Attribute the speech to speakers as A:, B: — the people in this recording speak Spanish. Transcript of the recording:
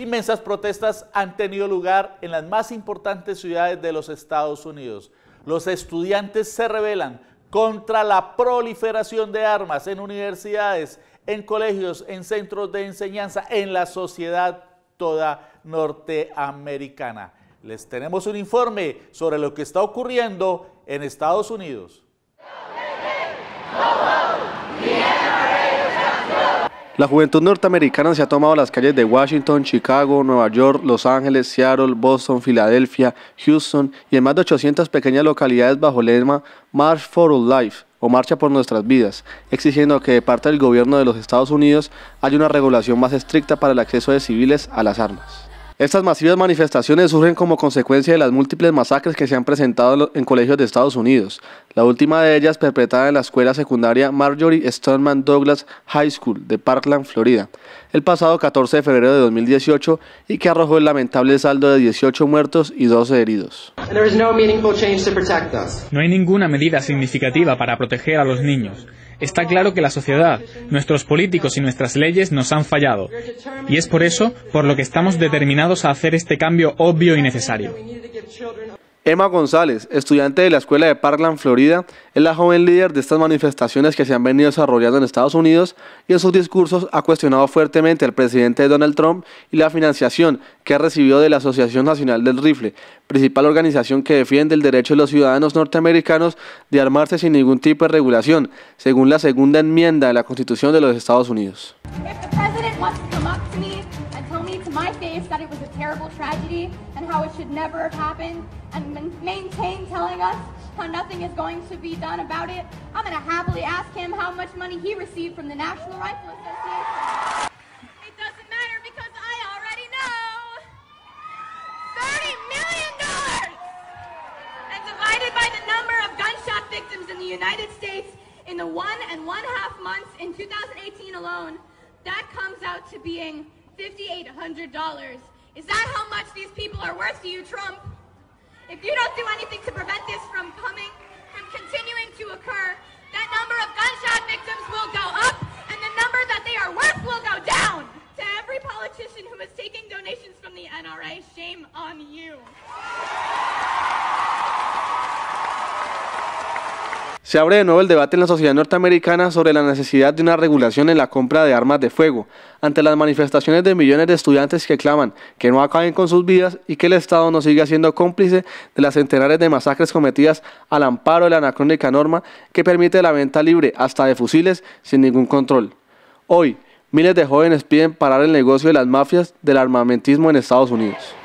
A: Inmensas protestas han tenido lugar en las más importantes ciudades de los Estados Unidos. Los estudiantes se rebelan contra la proliferación de armas en universidades, en colegios, en centros de enseñanza, en la sociedad toda norteamericana. Les tenemos un informe sobre lo que está ocurriendo en Estados Unidos.
B: La juventud norteamericana se ha tomado las calles de Washington, Chicago, Nueva York, Los Ángeles, Seattle, Boston, Filadelfia, Houston y en más de 800 pequeñas localidades bajo el lema March for Life o Marcha por Nuestras Vidas, exigiendo que de parte del gobierno de los Estados Unidos haya una regulación más estricta para el acceso de civiles a las armas. Estas masivas manifestaciones surgen como consecuencia de las múltiples masacres que se han presentado en colegios de Estados Unidos, la última de ellas perpetrada en la escuela secundaria Marjorie Stoneman Douglas High School de Parkland, Florida, el pasado 14 de febrero de 2018 y que arrojó el lamentable saldo de 18 muertos y 12 heridos.
C: No hay ninguna medida significativa para proteger a los niños. Está claro que la sociedad, nuestros políticos y nuestras leyes nos han fallado. Y es por eso por lo que estamos determinados a hacer este cambio obvio y necesario.
B: Emma González, estudiante de la escuela de Parkland, Florida, es la joven líder de estas manifestaciones que se han venido desarrollando en Estados Unidos y en sus discursos ha cuestionado fuertemente al presidente Donald Trump y la financiación que ha recibido de la Asociación Nacional del Rifle, principal organización que defiende el derecho de los ciudadanos norteamericanos de armarse sin ningún tipo de regulación, según la segunda enmienda de la Constitución de los Estados Unidos. How it should never have happened and maintain telling us how nothing is going to be done about it, I'm going to happily ask him how much money he received from the National Rifle Association. It doesn't matter because I already know. $30 million! And divided by the number of gunshot victims in the United States in the one and one half months in 2018 alone, that comes out to being $5,800. Is that how much these people are worth to you, Trump? If you don't do anything to prevent this from coming, from continuing to occur, that number of gunshot victims will go up, and the number that they are worth will go down. To every politician who is taking donations from the NRA, shame on you. Se abre de nuevo el debate en la sociedad norteamericana sobre la necesidad de una regulación en la compra de armas de fuego, ante las manifestaciones de millones de estudiantes que claman que no acaben con sus vidas y que el Estado no siga siendo cómplice de las centenares de masacres cometidas al amparo de la anacrónica norma que permite la venta libre hasta de fusiles sin ningún control. Hoy, miles de jóvenes piden parar el negocio de las mafias del armamentismo en Estados Unidos.